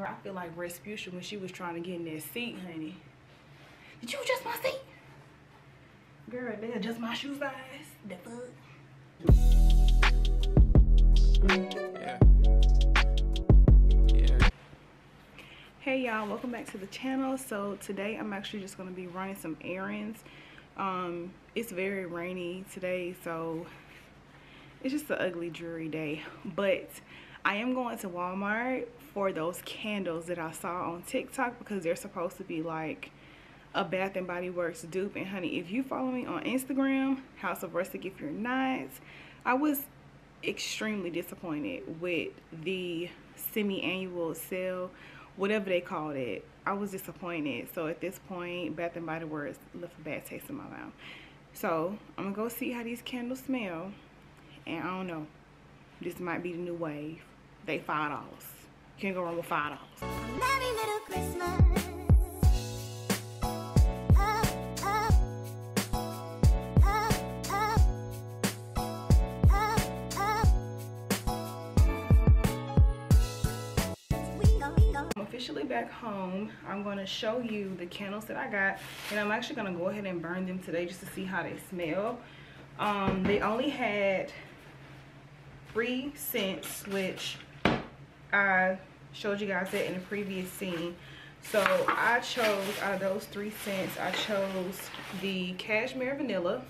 I feel like Rasputia when she was trying to get in that seat, honey. Did you adjust my seat? Girl, they adjust my shoe size. The fuck? Yeah. Yeah. Hey y'all, welcome back to the channel. So today I'm actually just gonna be running some errands. Um, it's very rainy today, so it's just an ugly, dreary day. But I am going to Walmart for those candles that I saw on TikTok because they're supposed to be like a Bath and Body Works dupe. And honey, if you follow me on Instagram, Haus of Rustic, if you're not, I was extremely disappointed with the semi-annual sale, whatever they called it. I was disappointed. So at this point, Bath and Body Works left a bad taste in my mouth. So I'm gonna go see how these candles smell. And I don't know, this might be the new wave they five dollars. Can't go wrong with five dollars. Merry little Christmas. officially back home i'm going to show you the candles that i got and i'm actually going to go ahead and burn them today just to see how they smell um, they only had three scents which I showed you guys that in the previous scene. So I chose, out of those three scents, I chose the Cashmere Vanilla.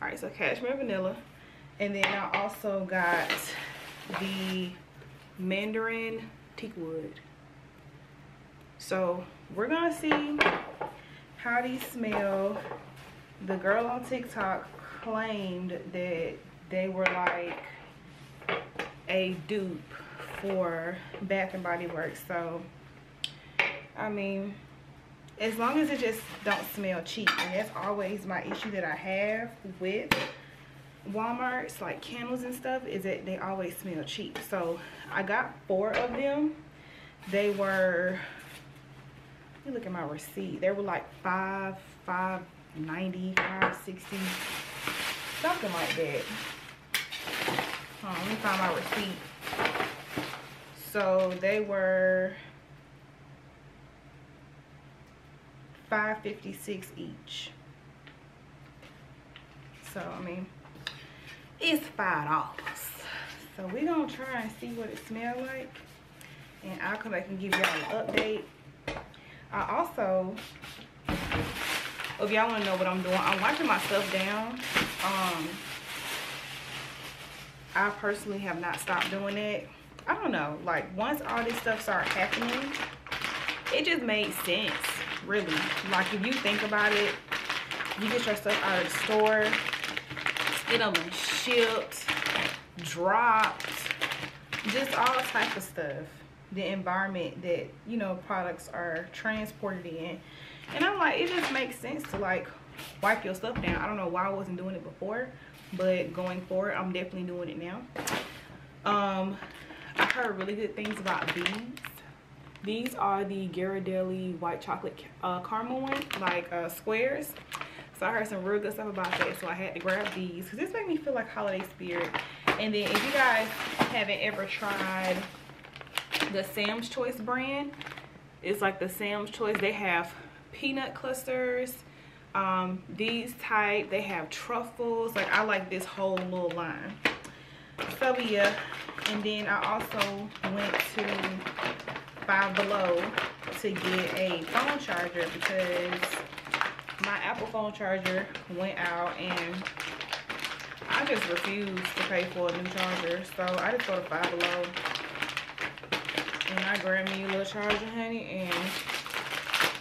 Alright, so Cashmere Vanilla. And then I also got the Mandarin Teakwood. So we're gonna see how these smell. The girl on TikTok claimed that they were like a dupe for Bath and Body Works. So, I mean, as long as it just don't smell cheap. And that's always my issue that I have with Walmart's like candles and stuff is that they always smell cheap. So I got four of them. They were, you look at my receipt. They were like five, five ninety, five sixty, something like that let me find my receipt. So they were 556 each. So I mean it's five dollars. So we're gonna try and see what it smells like. And I'll come back and give y'all an update. I also if y'all want to know what I'm doing, I'm wiping my stuff down. Um, I personally have not stopped doing it. I don't know, like once all this stuff started happening, it just made sense, really. Like if you think about it, you get your stuff out of the store, get them shipped, dropped, just all type of stuff. The environment that, you know, products are transported in. And I'm like, it just makes sense to like wipe your stuff down. I don't know why I wasn't doing it before, but going forward i'm definitely doing it now. Um i heard really good things about these these are the Ghirardelli white chocolate uh, caramel ones like uh, squares. So i heard some real good stuff about that so i had to grab these because this made me feel like holiday spirit. And then if you guys haven't ever tried the sam's choice brand it's like the sam's choice. They have peanut clusters um these type they have truffles. Like i like this whole little line. So yeah. And then i also went to five below to get a phone charger because my apple phone charger went out and i just refused to pay for a new charger. So i just go to five below. And i grabbed me a little charger honey and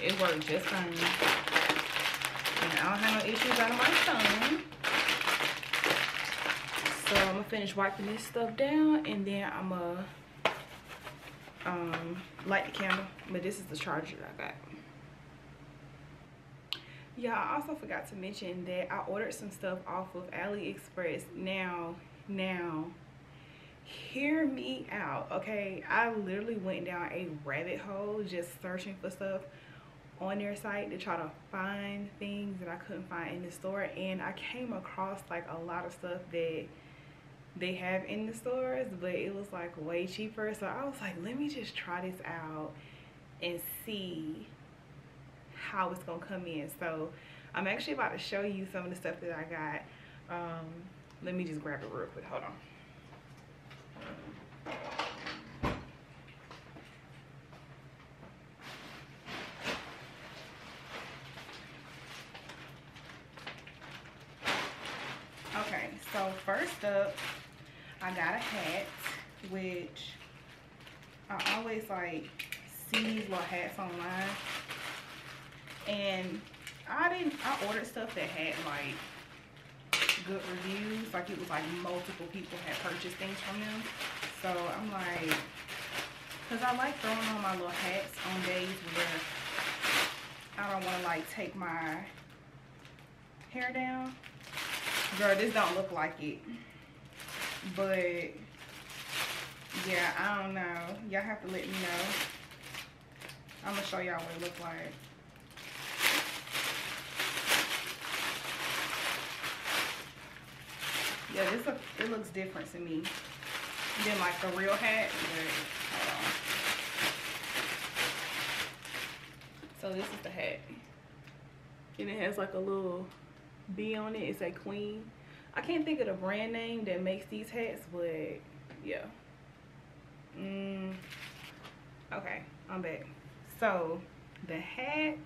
it worked just fine I don't have no issues out of my phone. So I'm gonna finish wiping this stuff down and then I'm gonna um, light the candle. But this is the charger I got. Yeah, I also forgot to mention that I ordered some stuff off of AliExpress. Now, now, hear me out, okay? I literally went down a rabbit hole just searching for stuff on their site to try to find things that I couldn't find in the store and I came across like a lot of stuff that they have in the stores but it was like way cheaper. So i was like let me just try this out and see how it's gonna come in. So i'm actually about to show you some of the stuff that i got. Um let me just grab it real quick. Hold on Okay, so first up, I got a hat, which I always like see these little hats online. And I didn't, I ordered stuff that had like good reviews. Like it was like multiple people had purchased things from them. So I'm like, cause I like throwing on my little hats on days where I don't want to like take my hair down girl this don't look like it. But yeah i don't know. Y'all have to let me know. I'm gonna show y'all what it look like. Yeah this look, it looks different to me than like the real hat so this is the hat. And it has like a little B on it. It's a queen. I can't think of the brand name that makes these hats, but yeah. Mm, okay, I'm back. So the hat,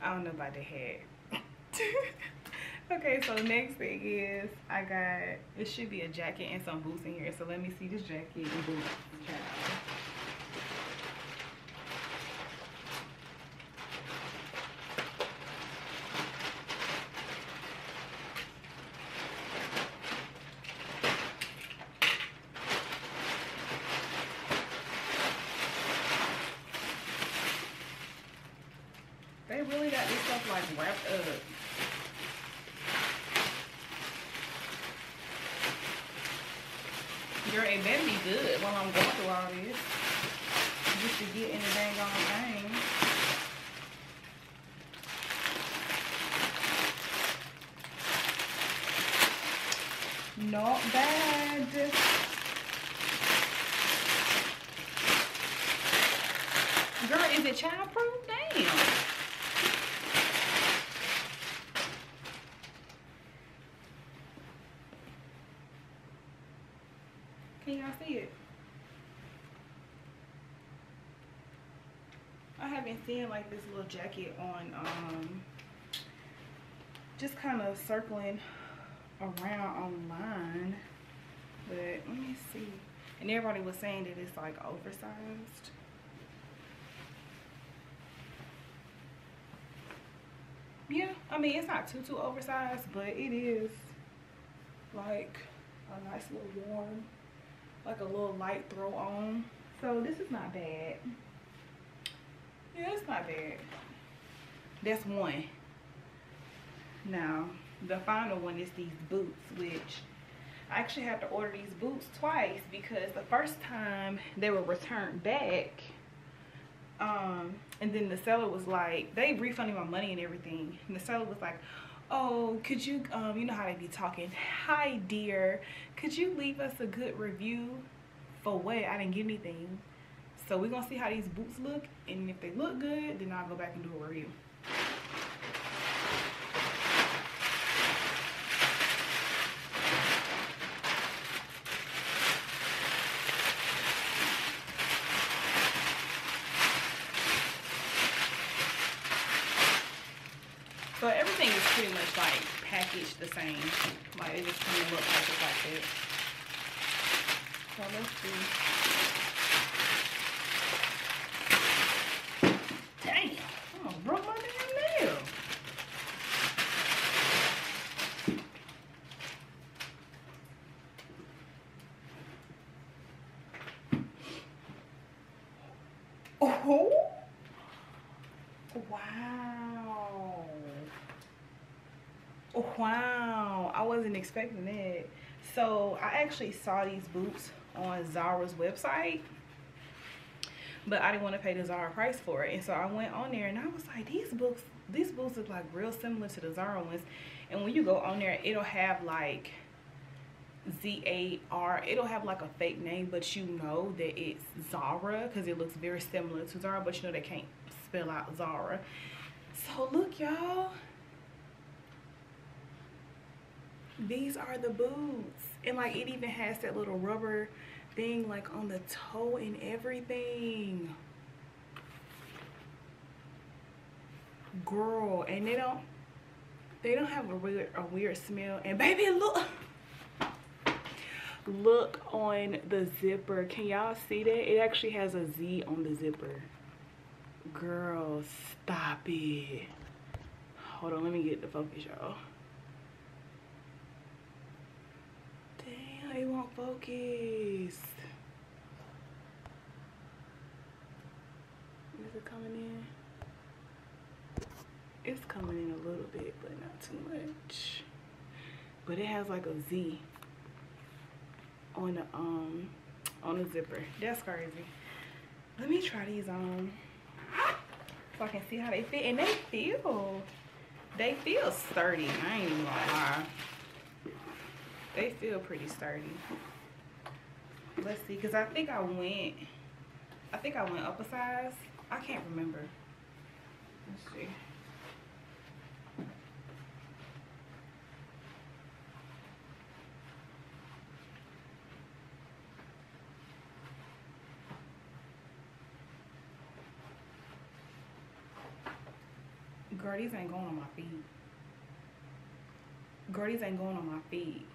I don't know about the hat. okay, so next thing is I got, it should be a jacket and some boots in here. So let me see this jacket and boots. Like wrapped up. Girl, it better be good while I'm going through all this. Just to get in the dang on thing. Not bad. Girl, is it childproof? Damn. Can y'all see it? I have been seeing like this little jacket on um just kind of circling around online but let me see and everybody was saying that it's like oversized yeah i mean it's not too too oversized but it is like a nice little warm like a little light throw on. So this is not bad. Yeah, it's not bad. That's one. Now, the final one is these boots, which I actually have to order these boots twice because the first time they were returned back, um, and then the seller was like, they refunded my money and everything. And the seller was like, oh could you um you know how they be talking hi dear could you leave us a good review for what i didn't get anything so we're gonna see how these boots look and if they look good then i'll go back and do a review So everything is pretty much like packaged the same. Like it just kind of looks like it's like that. So let's see. Damn, oh, broke my damn nail. Oh, wow. Oh, wow, I wasn't expecting that. So I actually saw these boots on Zara's website, but I didn't want to pay the Zara price for it. And so I went on there and I was like, these books, these boots look like real similar to the Zara ones. And when you go on there, it'll have like Z-A-R. It'll have like a fake name, but you know that it's Zara because it looks very similar to Zara, but you know they can't spell out Zara. So look, y'all. These are the boots. And like it even has that little rubber thing like on the toe and everything. Girl, and they don't they don't have a weird a weird smell. And baby, look look on the zipper. Can y'all see that? It actually has a Z on the zipper. Girl, stop it. Hold on, let me get the focus, y'all. It won't focus. Is it coming in? It's coming in a little bit, but not too much. But it has like a Z on the um on the zipper. That's crazy. Let me try these on so I can see how they fit. And they feel they feel sturdy. I ain't even gonna lie. They feel pretty sturdy. Let's see, because I think I went I think I went up a size. I can't remember. Let's see. Girl, these ain't going on my feet. Girl, these ain't going on my feet.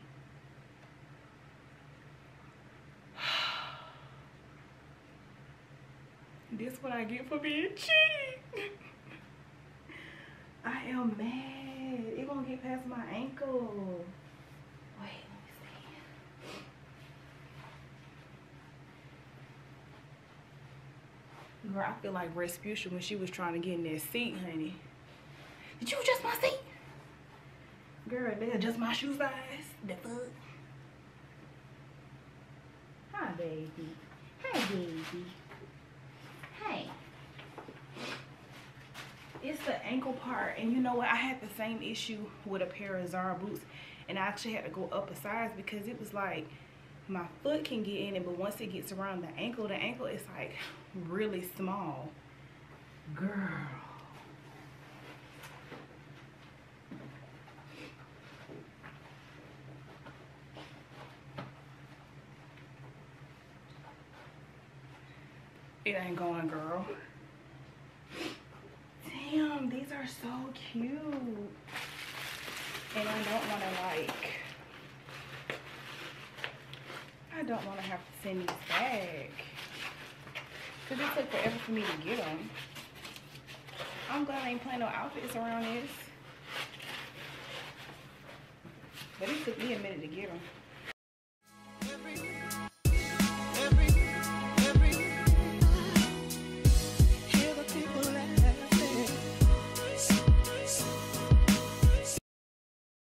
This what I get for being cheap. I am mad. It won't get past my ankle. Wait, let me see. Girl, I feel like Rasputia when she was trying to get in that seat, honey. Did you adjust my seat? Girl, they adjust my shoe size. The fuck? Hi, baby. Hi, baby. It's the ankle part. And you know what? I had the same issue with a pair of Zara boots. And I actually had to go up a size because it was like my foot can get in it. But once it gets around the ankle, the ankle is like really small. Girl. It ain't going, girl. Damn, these are so cute. And I don't want to like, I don't want to have to send these back. Because it took forever for me to get them. I'm glad I ain't playing no outfits around this. But it took me a minute to get them.